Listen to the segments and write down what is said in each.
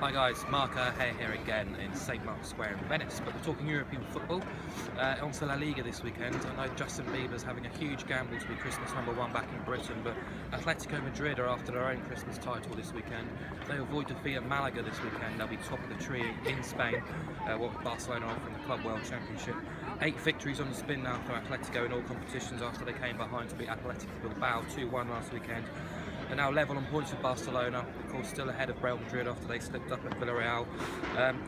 Hi guys, Mark O'Haire here again in St Mark's Square in Venice, but we're talking European football. Uh, on to La Liga this weekend. I know Justin Bieber's having a huge gamble to be Christmas number one back in Britain, but Atletico Madrid are after their own Christmas title this weekend. They avoid defeat at Malaga this weekend, they'll be top of the tree in Spain, uh, what Barcelona are from the Club World Championship. Eight victories on the spin now for Atletico in all competitions after they came behind to beat Athletic Bilbao 2-1 last weekend. They're now level on points with Barcelona, of course still ahead of Real Madrid after they slipped up at Villarreal. Um,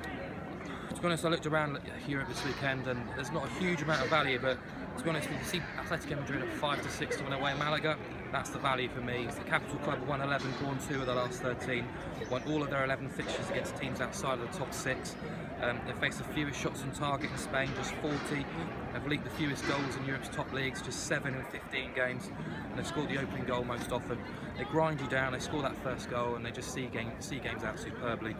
to be honest, I looked around Europe this weekend and there's not a huge amount of value, but to be honest, we can see Atletico Madrid at 5 to 6 to win away Malaga. That's the value for me. It's the capital club won 11, drawn 2 of the last 13, won all of their 11 fixtures against teams outside of the top 6. Um, they face the fewest shots on target in Spain, just 40. They've leaked the fewest goals in Europe's top leagues, just 7 in 15 games. And they've scored the opening goal most often. They grind you down, they score that first goal, and they just see, game, see games out superbly.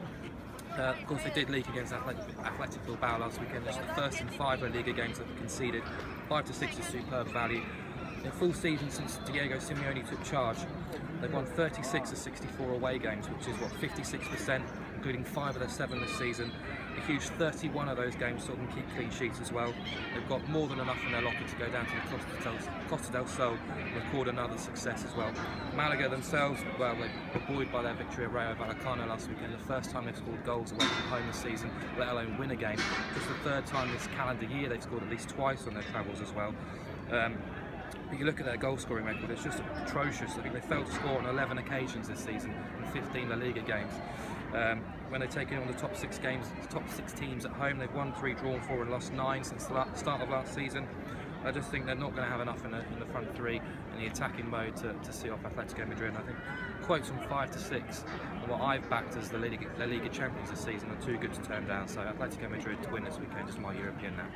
Uh, of course, they did leak against Athletic, Athletic Bilbao last weekend. It's the first in five Liga games that they've conceded. Five to six is superb value. In full season since Diego Simeone took charge, they've won 36 of 64 away games, which is what 56%, including five of their seven this season. A huge 31 of those games saw them keep clean sheets as well. They've got more than enough in their locker to go down to the Costa del, Costa del Sol and record another success as well. Malaga themselves, well, they were buoyed by their victory at Rayo Vallecano last weekend, the first time they've scored goals away from home this season, let alone win a game. Just the third time this calendar year they've scored at least twice on their travels as well. Um, but you look at their goal scoring record, it's just atrocious. I think they failed to score on 11 occasions this season in 15 La Liga games. Um, when they've taken on the top six games, top six teams at home, they've won three, drawn four, and lost nine since the start of last season. I just think they're not going to have enough in the, in the front three in the attacking mode to, to see off Atletico Madrid. And I think quotes from five to six, and what I've backed as the La Liga, La Liga champions this season, are too good to turn down. So Atletico Madrid to win this weekend is my European NAP.